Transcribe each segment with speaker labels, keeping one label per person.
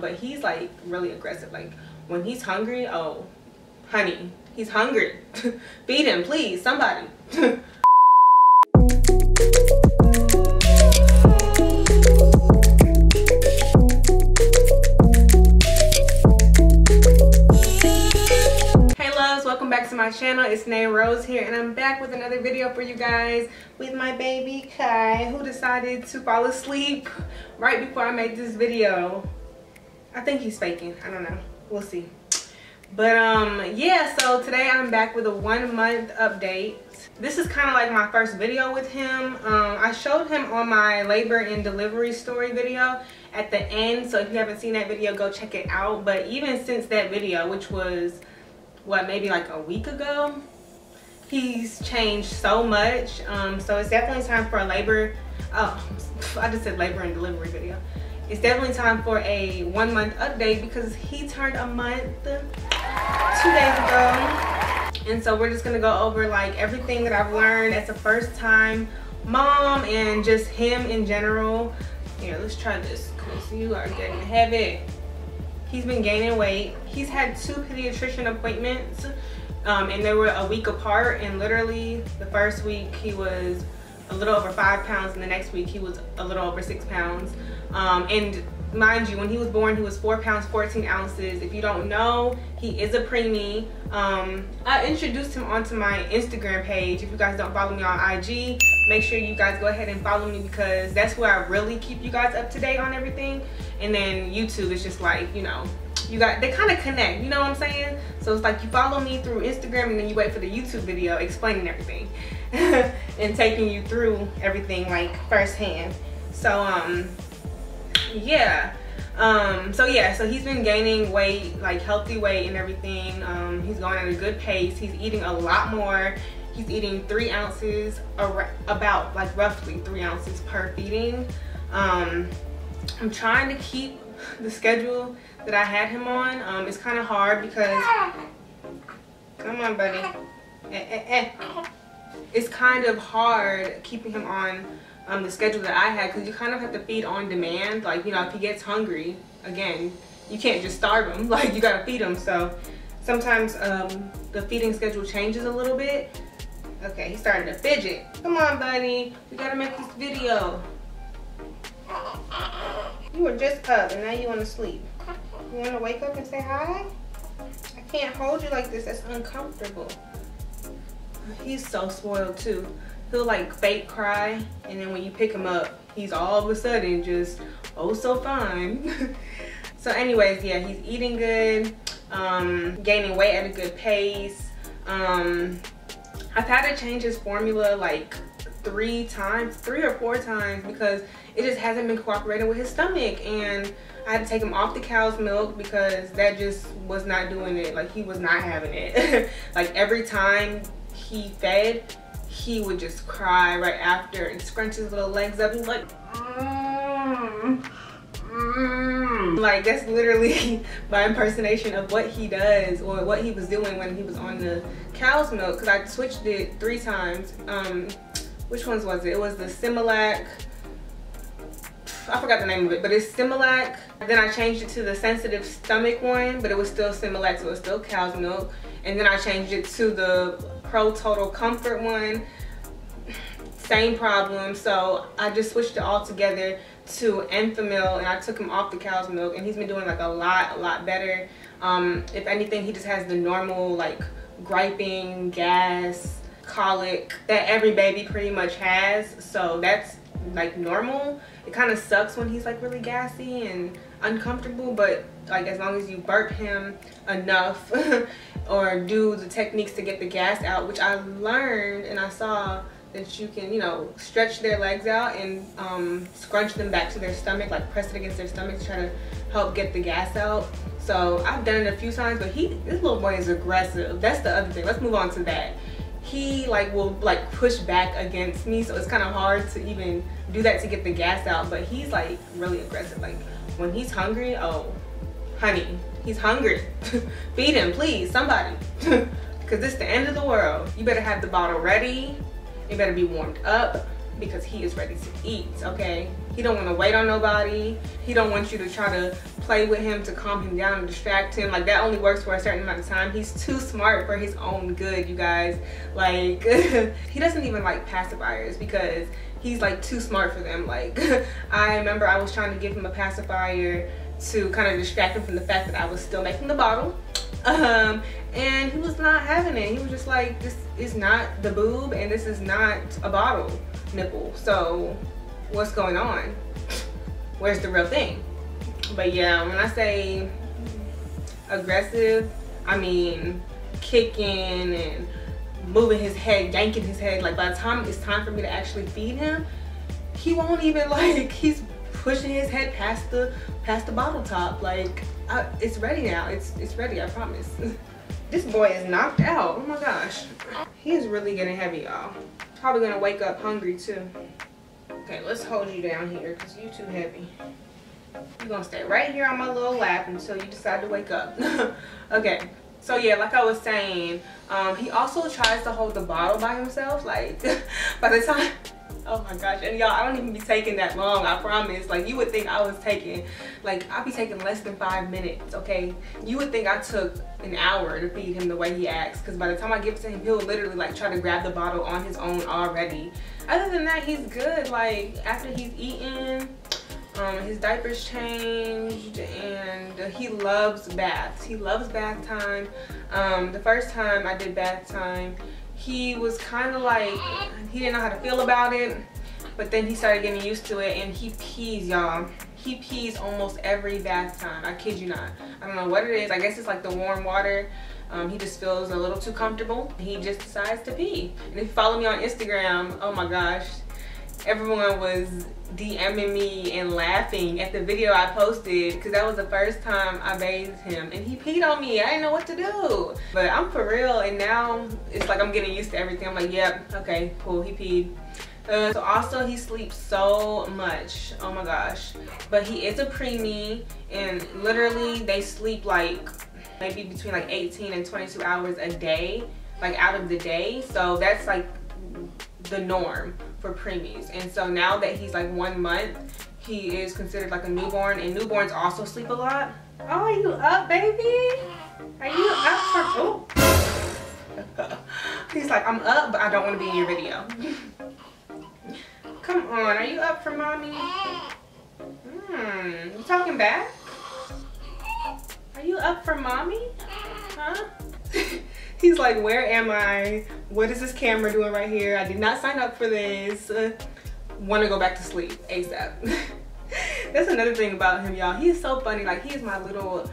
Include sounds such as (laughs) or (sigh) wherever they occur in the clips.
Speaker 1: but he's like really aggressive like when he's hungry oh honey he's hungry (laughs) feed him please somebody (laughs) Hey loves, welcome back to my channel. It's Nay Rose here and I'm back with another video for you guys with my baby Kai who decided to fall asleep right before I made this video. I think he's faking. I don't know. We'll see. But um yeah, so today I'm back with a one month update. This is kind of like my first video with him. Um, I showed him on my labor and delivery story video at the end. So if you haven't seen that video, go check it out. But even since that video, which was what maybe like a week ago, he's changed so much. Um, so it's definitely time for a labor. Oh, (laughs) I just said labor and delivery video it's definitely time for a one month update because he turned a month two days ago. And so we're just gonna go over like everything that I've learned as a first time mom and just him in general. Here, let's try this because you are getting heavy. He's been gaining weight. He's had two pediatrician appointments um, and they were a week apart and literally the first week he was a little over five pounds and the next week he was a little over six pounds um, and mind you when he was born he was four pounds 14 ounces. If you don't know he is a preemie. Um, i introduced him onto my instagram page. If you guys don't follow me on ig make sure you guys go ahead and follow me because that's where i really keep you guys up to date on everything. And then youtube is just like you know you got they kind of connect you know what i'm saying? So it's like you follow me through instagram and then you wait for the youtube video explaining everything (laughs) and taking you through everything like firsthand. So um yeah. Um so yeah so he's been gaining weight like healthy weight and everything. Um he's going at a good pace. He's eating a lot more. He's eating three ounces about like roughly three ounces per feeding. Um i'm trying to keep the schedule that i had him on. Um it's kind of hard because come on buddy. Eh, eh, eh. it's kind of hard keeping him on um, the schedule that I had because you kind of have to feed on demand. Like, you know, if he gets hungry, again, you can't just starve him. (laughs) Like, you got to feed him. So sometimes um, the feeding schedule changes a little bit. Okay, he's starting to fidget. Come on, buddy. We got to make this video. You were just up and now you want to sleep. You want to wake up and say hi? I can't hold you like this. That's uncomfortable. He's so spoiled too he'll like fake cry and then when you pick him up he's all of a sudden just oh so fine. (laughs) So anyways yeah he's eating good um, gaining weight at a good pace. Um, I've had to change his formula like three times three or four times because it just hasn't been cooperating with his stomach and I had to take him off the cow's milk because that just was not doing it. Like he was not having it. (laughs) Like every time he fed he would just cry right after and scrunch his little legs up. He's like, mm, mm. like that's literally (laughs) my impersonation of what he does or what he was doing when he was on the cow's milk. Cause I switched it three times. Um, which ones was it? It was the Similac. I forgot the name of it, but it's Similac. Then I changed it to the sensitive stomach one, but it was still Similac, so it was still cow's milk. And then I changed it to the Pro Total Comfort one. Same problem. So I just switched it all together to Enfamil and I took him off the cow's milk and he's been doing like a lot, a lot better. Um, if anything, he just has the normal like griping, gas, colic that every baby pretty much has. So that's like normal. It kind of sucks when he's like really gassy and uncomfortable, but like as long as you burp him enough (laughs) or do the techniques to get the gas out, which I learned and I saw that you can, you know, stretch their legs out and um, scrunch them back to their stomach, like press it against their stomach to try to help get the gas out. So I've done it a few times, but he, this little boy is aggressive. That's the other thing. Let's move on to that. He like will like push back against me, so it's kind of hard to even do that to get the gas out. But he's like really aggressive. Like when he's hungry, oh, honey, he's hungry. (laughs) Feed him, please, somebody. (laughs) Because it's the end of the world. You better have the bottle ready. It better be warmed up because he is ready to eat, okay? He don't want to wait on nobody. He don't want you to try to play with him to calm him down and distract him. Like that only works for a certain amount of time. He's too smart for his own good, you guys. Like (laughs) he doesn't even like pacifiers because he's like too smart for them. Like (laughs) I remember I was trying to give him a pacifier to kind of distract him from the fact that I was still making the bottle. Um, and he was not having it. He was just like, this is not the boob and this is not a bottle nipple. So what's going on? Where's the real thing? But yeah, when I say aggressive, I mean kicking and moving his head, yanking his head. Like by the time it's time for me to actually feed him, he won't even (laughs) like, he's pushing his head past the past the bottle top. Like I, it's ready now. It's it's ready. I promise. (laughs) this boy is knocked out. Oh my gosh, he's really getting heavy, y'all. Probably gonna wake up hungry too. Okay, let's hold you down here because you're too heavy. You're gonna stay right here on my little lap until you decide to wake up. (laughs) okay, so yeah, like I was saying, um, he also tries to hold the bottle by himself. Like (laughs) by the time oh my gosh and y'all i don't even be taking that long i promise like you would think i was taking like I'd be taking less than five minutes okay you would think i took an hour to feed him the way he acts because by the time i give it to him he'll literally like try to grab the bottle on his own already other than that he's good. Like after he's eaten um, his diapers changed and he loves baths. He loves bath time. Um, the first time i did bath time he was kind of like he didn't know how to feel about it but then he started getting used to it and he pees y'all. He pees almost every bath time. I kid you not. I don't know what it is. I guess it's like the warm water um, he just feels a little too comfortable he just decides to pee and if you follow me on instagram oh my gosh everyone was DMing me and laughing at the video I posted because that was the first time I bathed him and he peed on me. I didn't know what to do. But I'm for real and now it's like I'm getting used to everything. I'm like, yep, okay, cool, he peed. Uh, so also he sleeps so much oh my gosh but he is a preemie and literally they sleep like maybe between like 18 and 22 hours a day like out of the day so that's like the norm for preemies. And so now that he's like one month, he is considered like a newborn and newborns also sleep a lot. Oh, are you up, baby? Are you up for, oh. (laughs) he's like, I'm up, but I don't want to be in your video. Come on, are you up for mommy? Hmm, you talking back? Are you up for mommy? Huh? (laughs) He's like, where am I? What is this camera doing right here? I did not sign up for this. Uh, Want to go back to sleep ASAP. (laughs) That's another thing about him, y'all. He is so funny. Like, he is my little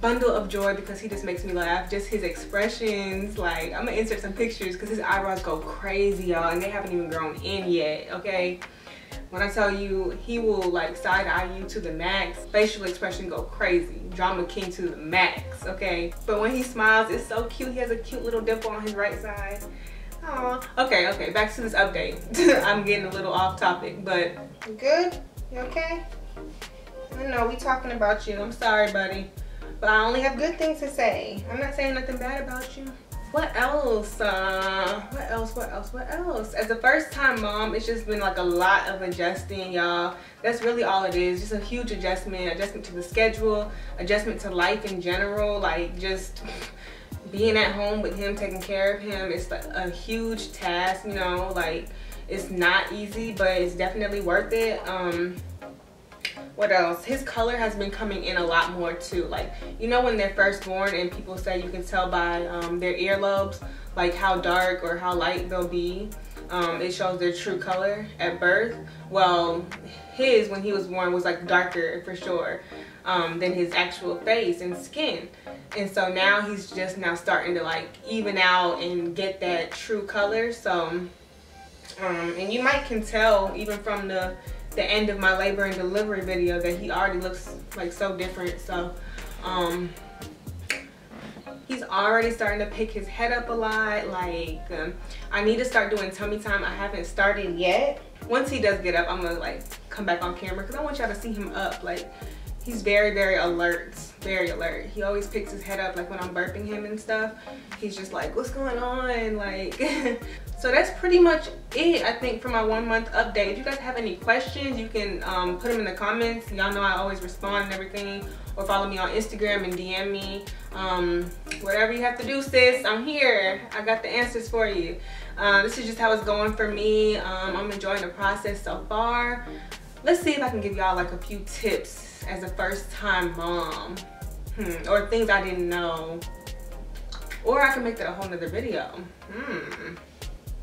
Speaker 1: bundle of joy because he just makes me laugh. Just his expressions. Like, I'm to insert some pictures because his eyebrows go crazy, y'all. And they haven't even grown in yet, okay? When I tell you, he will like side eye you to the max. Facial expression go crazy. Drama king to the max, okay? But when he smiles, it's so cute. He has a cute little dimple on his right side. Aww. Okay, okay, back to this update. (laughs) I'm getting a little off topic, but good? You okay? I know we talking about you. I'm sorry, buddy. But I only have good things to say. I'm not saying nothing bad about you what else uh what else what else what else? As a first time mom it's just been like a lot of adjusting y'all. That's really all it is. Just a huge adjustment adjustment to the schedule adjustment to life in general like just being at home with him taking care of him. It's a huge task you know like it's not easy but it's definitely worth it. Um what else? His color has been coming in a lot more too. Like you know when they're first born and people say you can tell by um, their earlobes like how dark or how light they'll be um, it shows their true color at birth. Well his when he was born was like darker for sure um, than his actual face and skin. And so now he's just now starting to like even out and get that true color. So um, and you might can tell even from the the end of my labor and delivery video that he already looks like so different. So um, he's already starting to pick his head up a lot. Like um, I need to start doing tummy time. I haven't started yet. Once he does get up, I'm gonna like come back on camera because I want y'all to see him up. Like he's very, very alert very alert. He always picks his head up like when I'm burping him and stuff. He's just like, what's going on? (laughs) Like, (laughs) so that's pretty much it, I think, for my one month update. If you guys have any questions, you can um, put them in the comments. Y'all know I always respond and everything. Or follow me on Instagram and DM me. Um, whatever you have to do, sis, I'm here. I got the answers for you. Uh, this is just how it's going for me. Um, I'm enjoying the process so far. Let's see if I can give y'all like a few tips as a first time mom. Hmm, or things I didn't know. Or I can make that a whole nother video. Hmm.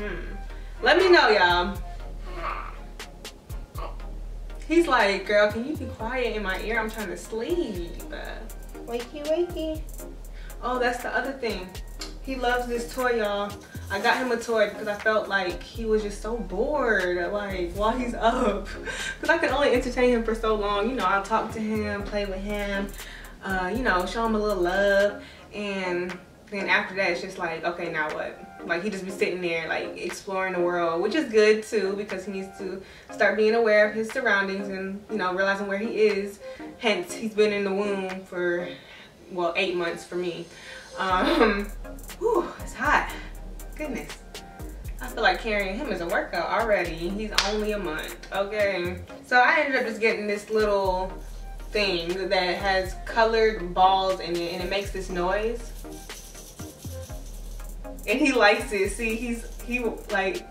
Speaker 1: Hmm. Let me know, y'all. He's like, girl, can you be quiet in my ear? I'm trying to sleep. Wakey, wakey. Oh, that's the other thing. He loves this toy, y'all. I got him a toy because I felt like he was just so bored, like, while he's up. Because I can only entertain him for so long. You know, I'll talk to him, play with him, uh, you know, show him a little love. And then after that, it's just like, okay, now what? Like, he just be sitting there, like, exploring the world, which is good, too, because he needs to start being aware of his surroundings and, you know, realizing where he is. Hence, he's been in the womb for, well, eight months for me. Um, (laughs) whew, it's hot. Goodness. I feel like carrying him is a workout already. He's only a month, okay? So I ended up just getting this little thing that has colored balls in it and it makes this noise. And he likes it. See, he's, he like,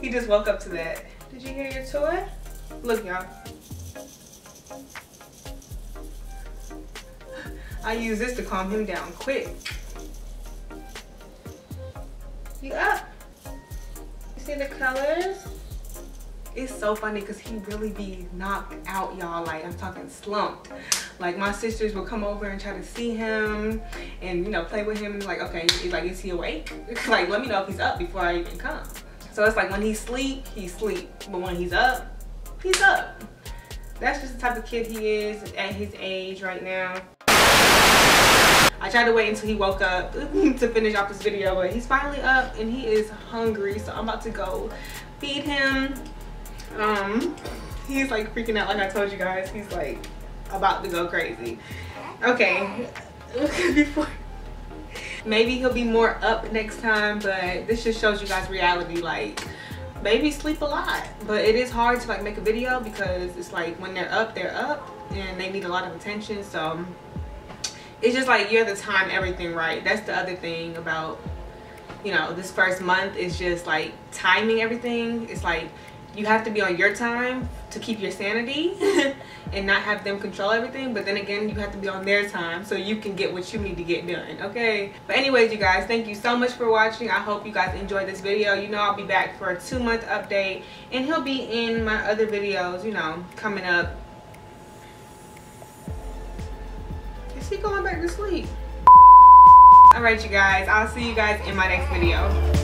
Speaker 1: he just woke up to that. Did you hear your toy? Look, y'all. I use this to calm him down quick. You up? You see the colors? It's so funny because he really be knocked out, y'all. Like, I'm talking slumped. Like, my sisters will come over and try to see him and, you know, play with him. Like, okay, like, is he awake? (laughs) like, let me know if he's up before I even come. So it's like when he sleep, he sleep. But when he's up, he's up. That's just the type of kid he is at his age right now. I tried to wait until he woke up (laughs) to finish off this video, but he's finally up and he is hungry. So I'm about to go feed him. Um, he's like freaking out like I told you guys. He's like about to go crazy. Okay, (laughs) before (laughs) maybe he'll be more up next time, but this just shows you guys reality. Like babies sleep a lot, but it is hard to like make a video because it's like when they're up, they're up and they need a lot of attention. So it's just like you have to time everything right? That's the other thing about you know this first month is just like timing everything. It's like you have to be on your time to keep your sanity (laughs) and not have them control everything but then again you have to be on their time so you can get what you need to get done okay? But anyways you guys thank you so much for watching. I hope you guys enjoyed this video. You know i'll be back for a two month update and he'll be in my other videos you know coming up going back to sleep? Alright you guys, I'll see you guys in my next video.